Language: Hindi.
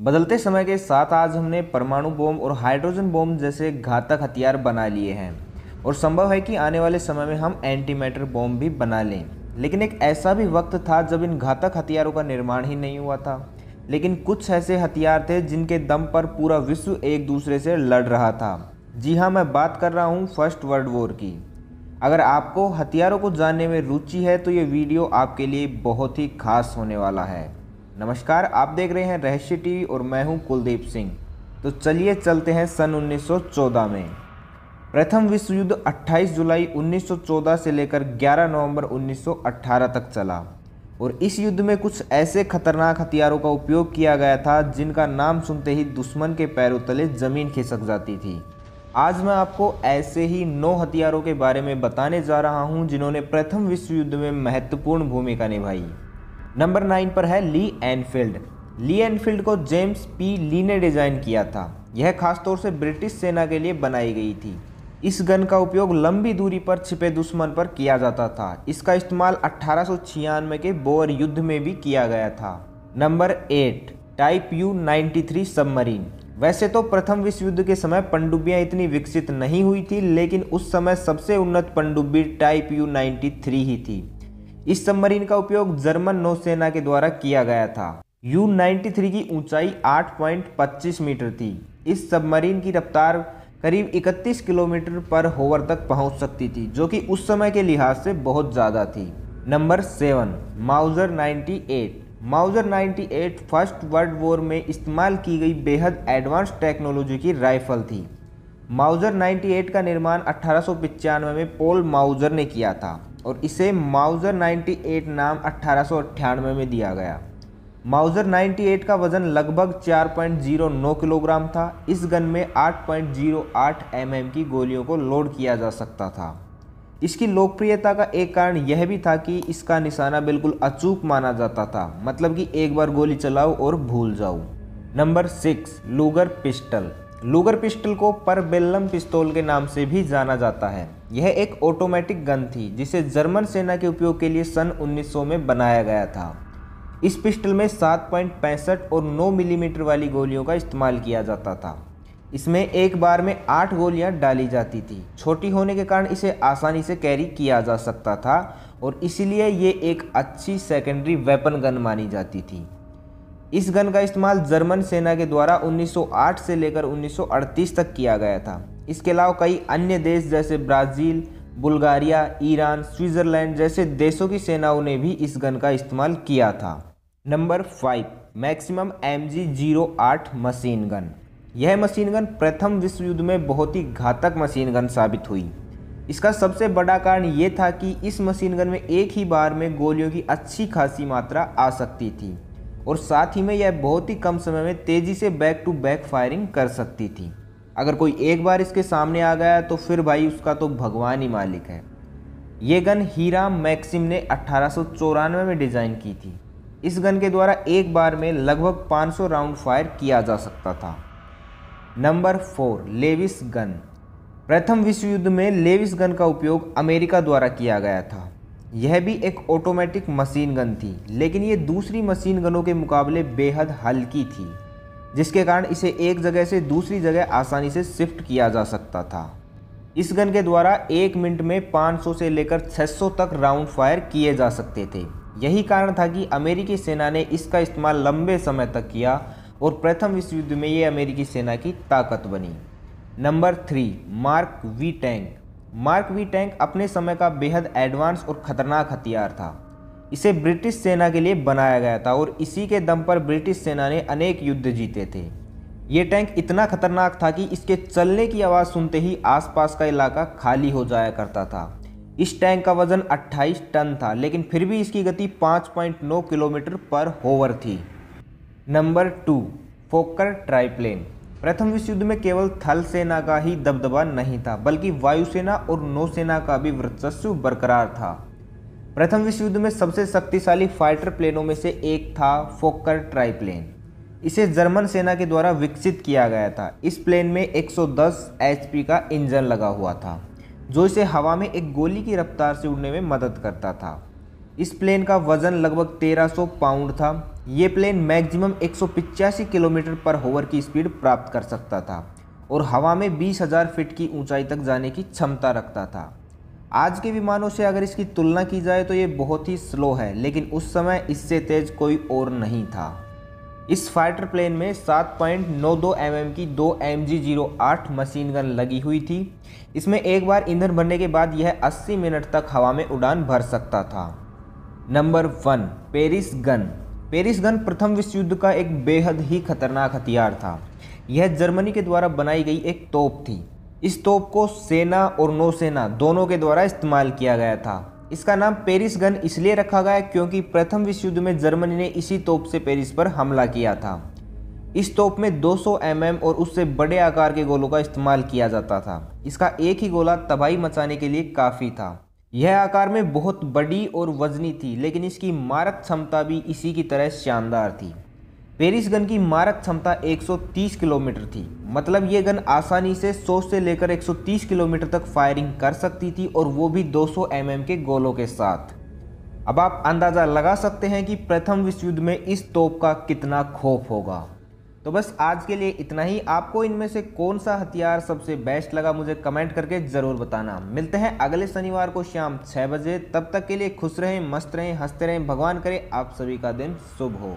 बदलते समय के साथ आज हमने परमाणु बोम और हाइड्रोजन बोम जैसे घातक हथियार बना लिए हैं। और संभव है कि आने वाले समय में हम एंटी मैटर बॉम्ब भी बना लें। लेकिन एक ऐसा भी वक्त था जब इन घातक हथियारों का निर्माण ही नहीं हुआ था। लेकिन कुछ ऐसे हथियार थे जिनके दम पर पूरा विश्व एक दूसरे से लड़ रहा था। जी हाँ मैं बात कर रहा हूँ फ़र्स्ट वर्ल्ड वॉर की। अगर आपको हथियारों को जानने में रुचि है तो ये वीडियो आपके लिए बहुत ही खास होने वाला है। नमस्कार, आप देख रहे हैं रहस्य टीवी और मैं हूँ कुलदीप सिंह। तो चलिए चलते हैं सन 1914 में। प्रथम विश्व युद्ध 28 जुलाई 1914 से लेकर 11 नवंबर 1918 तक चला। और इस युद्ध में कुछ ऐसे खतरनाक हथियारों का उपयोग किया गया था, जिनका नाम सुनते ही दुश्मन के पैरों तले ज़मीन खिसक जाती थी। आज मैं आपको ऐसे ही नौ हथियारों के बारे में बताने जा रहा हूँ, जिन्होंने प्रथम विश्व युद्ध में महत्वपूर्ण भूमिका निभाई। नंबर नाइन पर है ली एनफील्ड। ली एनफील्ड को जेम्स पी ली ने डिज़ाइन किया था। यह खासतौर से ब्रिटिश सेना के लिए बनाई गई थी। इस गन का उपयोग लंबी दूरी पर छिपे दुश्मन पर किया जाता था। इसका इस्तेमाल अठारह के बोअर युद्ध में भी किया गया था। Number eight, type U 93 submarine. वैसे तो प्रथम विश्व युद्ध के समय पनडुब्बियाँ इतनी विकसित नहीं हुई थी, लेकिन उस समय सबसे उन्नत पनडुब्बी टाइप यू 93 ही थी। इस सबमरीन का उपयोग जर्मन नौसेना के द्वारा किया गया था। यू 93 की ऊंचाई 8.25 मीटर थी। इस सबमरीन की रफ्तार करीब 31 किलोमीटर पर होवर तक पहुँच सकती थी, जो कि उस समय के लिहाज से बहुत ज़्यादा थी। Number seven Mauser 98 Mauser 98 first world war में इस्तेमाल की गई बेहद एडवांस टेक्नोलॉजी की राइफल थी। माउजर 98 का निर्माण अठारह सौ पंचानवे में पोल माउजर ने किया था। और इसे माउजर 98 नाम अट्ठारह में दिया गया। माउजर 98 का वज़न लगभग 4.09 किलोग्राम था। इस गन में 8.08 mm की गोलियों को लोड किया जा सकता था। इसकी लोकप्रियता का एक कारण यह भी था कि इसका निशाना बिल्कुल अचूक माना जाता था। मतलब कि एक बार गोली चलाओ और भूल जाओ। Number six Luger pistol Luger pistol को परबेल्लम पिस्तौल के नाम से भी जाना जाता है। यह एक ऑटोमेटिक गन थी, जिसे जर्मन सेना के उपयोग के लिए सन 1900 में बनाया गया था। इस पिस्टल में सात और 9 मिलीमीटर वाली गोलियों का इस्तेमाल किया जाता था। इसमें एक बार में आठ गोलियाँ डाली जाती थी। छोटी होने के कारण इसे आसानी से कैरी किया जा सकता था और इसीलिए ये एक अच्छी सेकेंडरी वेपन गन मानी जाती थी। इस गन का इस्तेमाल जर्मन सेना के द्वारा 1908 से लेकर 1938 तक किया गया था। इसके अलावा कई अन्य देश जैसे ब्राज़ील, बुल्गारिया, ईरान, स्विट्ज़रलैंड जैसे देशों की सेनाओं ने भी इस गन का इस्तेमाल किया था। Number five, maximum M G zero आठ मशीन गन। यह मशीन गन प्रथम विश्व युद्ध में बहुत ही घातक मशीन गन साबित हुई। इसका सबसे बड़ा कारण ये था कि इस मशीन गन में एक ही बार में गोलियों की अच्छी खासी मात्रा आ सकती थी और साथ ही में यह बहुत ही कम समय में तेज़ी से बैक टू बैक फायरिंग कर सकती थी। अगर कोई एक बार इसके सामने आ गया तो फिर भाई उसका तो भगवान ही मालिक है। ये गन हीरा मैक्सिम ने अट्ठारह में डिज़ाइन की थी। इस गन के द्वारा एक बार में लगभग 500 राउंड फायर किया जा सकता था। Number four, Lewis gun. प्रथम विश्व युद्ध में लेविस गन का उपयोग अमेरिका द्वारा किया गया था। यह भी एक ऑटोमेटिक मशीन गन थी, लेकिन ये दूसरी मशीन गनों के मुकाबले बेहद हल्की थी। जिसके कारण इसे एक जगह से दूसरी जगह आसानी से शिफ्ट किया जा सकता था। इस गन के द्वारा एक मिनट में 500 से लेकर 600 तक राउंड फायर किए जा सकते थे। यही कारण था कि अमेरिकी सेना ने इसका इस्तेमाल लंबे समय तक किया और प्रथम विश्व युद्ध में ये अमेरिकी सेना की ताकत बनी। Number three, Mark V tank. Mark V tank अपने समय का बेहद एडवांस और ख़तरनाक हथियार था। इसे ब्रिटिश सेना के लिए बनाया गया था और इसी के दम पर ब्रिटिश सेना ने अनेक युद्ध जीते थे। ये टैंक इतना खतरनाक था कि इसके चलने की आवाज़ सुनते ही आसपास का इलाका खाली हो जाया करता था। इस टैंक का वज़न 28 टन था, लेकिन फिर भी इसकी गति 5.9 किलोमीटर पर होवर थी। Number two, Fokker triplane. प्रथम विश्व युद्ध में केवल थल सेना का ही दबदबा नहीं था, बल्कि वायुसेना और नौसेना का भी वर्चस्व बरकरार था। प्रथम विश्व युद्ध में सबसे शक्तिशाली फाइटर प्लेनों में से एक था फोकर ट्राइप्लेन इसे जर्मन सेना के द्वारा विकसित किया गया था। इस प्लेन में 110 एचपी का इंजन लगा हुआ था, जो इसे हवा में एक गोली की रफ्तार से उड़ने में मदद करता था। इस प्लेन का वज़न लगभग 1300 पाउंड था। ये प्लेन मैक्सिमम एक किलोमीटर पर होवर की स्पीड प्राप्त कर सकता था और हवा में बीस हज़ार फीट की ऊंचाई तक जाने की क्षमता रखता था। आज के विमानों से अगर इसकी तुलना की जाए तो ये बहुत ही स्लो है, लेकिन उस समय इससे तेज़ कोई और नहीं था। इस फाइटर प्लेन में 7.92 mm की दो एम जी ज़ीरो आठ मशीन गन लगी हुई थी। इसमें एक बार ईंधन भरने के बाद यह 80 मिनट तक हवा में उड़ान भर सकता था। Number one, Paris gun. Paris gun प्रथम विश्व युद्ध का एक बेहद ही खतरनाक हथियार था। यह जर्मनी के द्वारा बनाई गई एक तोप थी। इस तोप को सेना और नौसेना दोनों के द्वारा इस्तेमाल किया गया था। इसका नाम पेरिस गन इसलिए रखा गया क्योंकि प्रथम विश्व युद्ध में जर्मनी ने इसी तोप से पेरिस पर हमला किया था। इस तोप में 200 mm और उससे बड़े आकार के गोलों का इस्तेमाल किया जाता था। इसका एक ही गोला तबाही मचाने के लिए काफ़ी था। यह आकार में बहुत बड़ी और वजनी थी, लेकिन इसकी मारक क्षमता भी इसी की तरह शानदार थी। पेरिस गन की मारक क्षमता 130 किलोमीटर थी। मतलब ये गन आसानी से 100 से लेकर 130 किलोमीटर तक फायरिंग कर सकती थी और वो भी 200 mm के गोलों के साथ। अब आप अंदाज़ा लगा सकते हैं कि प्रथम विश्व युद्ध में इस तोप का कितना खौफ होगा। तो बस आज के लिए इतना ही। आपको इनमें से कौन सा हथियार सबसे बेस्ट लगा मुझे कमेंट करके ज़रूर बताना। मिलते हैं अगले शनिवार को शाम छः बजे। तब तक के लिए खुश रहें, मस्त रहें, हँसते रहें। भगवान करे आप सभी का दिन शुभ हो।